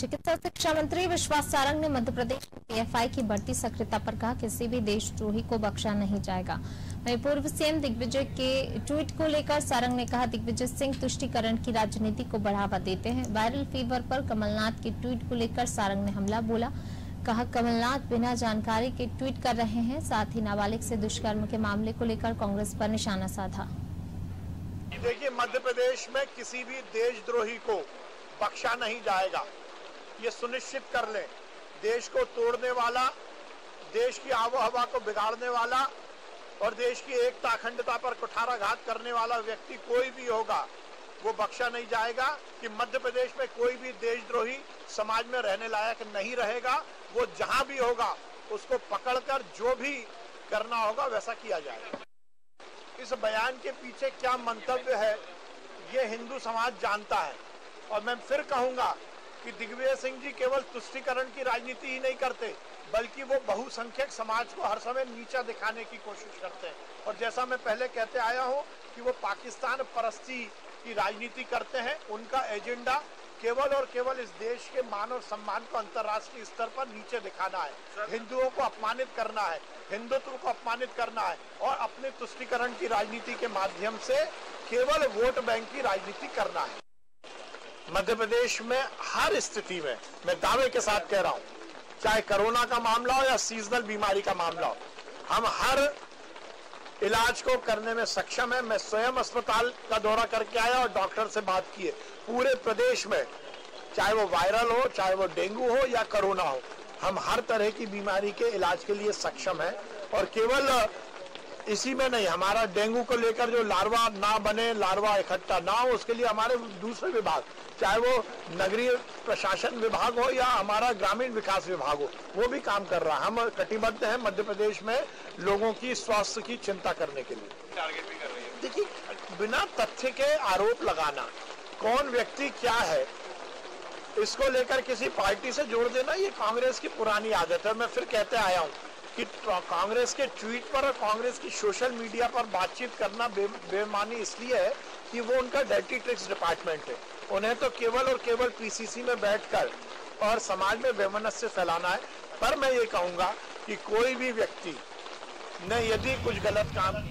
चिकित्सा शिक्षा मंत्री विश्वास सारंग ने मध्य प्रदेश में पीएफआई की बढ़ती सक्रियता पर कहा किसी भी देशद्रोही को बख्शा नहीं जाएगा। वहीं पूर्व सीएम दिग्विजय के ट्वीट को लेकर सारंग ने कहा, दिग्विजय सिंह तुष्टिकरण की राजनीति को बढ़ावा देते हैं। वायरल फीवर पर कमलनाथ के ट्वीट को लेकर सारंग ने हमला बोला। कहा, कमलनाथ बिना जानकारी के ट्वीट कर रहे हैं, साथ ही नाबालिग से दुष्कर्म के मामले को लेकर कांग्रेस पर निशाना साधा। देखिए मध्य प्रदेश में किसी भी देशद्रोही को बख्शा नहीं जाएगा। ये सुनिश्चित कर लें। देश को तोड़ने वाला, देश की आबो हवा को बिगाड़ने वाला और देश की एकता, अखंडता पर कुठाराघात करने वाला व्यक्ति कोई भी होगा, वो बख्शा नहीं जाएगा कि मध्य प्रदेश में कोई भी देशद्रोही समाज में रहने लायक नहीं रहेगा। वो जहाँ भी होगा, उसको पकड़कर जो भी करना होगा, वैसा किया जाएगा। इस बयान के पीछे क्या मंतव्य है, ये हिंदू समाज जानता है। और मैं फिर कहूँगा कि दिग्विजय सिंह जी केवल तुष्टिकरण की राजनीति ही नहीं करते बल्कि वो बहुसंख्यक समाज को हर समय नीचा दिखाने की कोशिश करते हैं। और जैसा मैं पहले कहते आया हूँ कि वो पाकिस्तान परस्ती की राजनीति करते हैं उनका एजेंडा केवल और केवल इस देश के मान और सम्मान को अंतर्राष्ट्रीय स्तर पर नीचे दिखाना है। हिंदुओं को अपमानित करना है हिंदुत्व को अपमानित करना है और अपने तुष्टिकरण की राजनीति के माध्यम से केवल वोट बैंक की राजनीति करना है। मध्य प्रदेश में हर स्थिति में मैं दावे के साथ कह रहा हूँ, चाहे कोरोना का मामला हो या सीजनल बीमारी का मामला हो, हम हर इलाज को करने में सक्षम है। मैं स्वयं अस्पताल का दौरा करके आया और डॉक्टर से बात की है। पूरे प्रदेश में, चाहे वो वायरल हो, चाहे वो डेंगू हो या कोरोना हो, हम हर तरह की बीमारी के इलाज के लिए सक्षम है और केवल इसी में नहीं हमारा डेंगू को लेकर जो लार्वा ना बने लार्वा इकट्ठा ना हो उसके लिए हमारे दूसरे विभाग चाहे वो नगरीय प्रशासन विभाग हो या हमारा ग्रामीण विकास विभाग हो वो भी काम कर रहा है। हम कटिबद्ध हैं मध्य प्रदेश में लोगों की स्वास्थ्य की चिंता करने के लिए। टारगेट भी कर रही है। देखिए बिना तथ्य के आरोप लगाना कौन व्यक्ति क्या है इसको लेकर किसी पार्टी से जोड़ देना ये कांग्रेस की पुरानी आदत है। मैं फिर कहते आया हूँ कि कांग्रेस के ट्वीट पर और कांग्रेस की सोशल मीडिया पर बातचीत करना बे, बेमानी इसलिए है कि वो उनका डेटी ट्रिक्स डिपार्टमेंट है। उन्हें तो केवल और केवल पीसीसी में बैठकर और समाज में बेमनस्य फैलाना है। पर मैं ये कहूँगा कि कोई भी व्यक्ति ने यदि कुछ गलत काम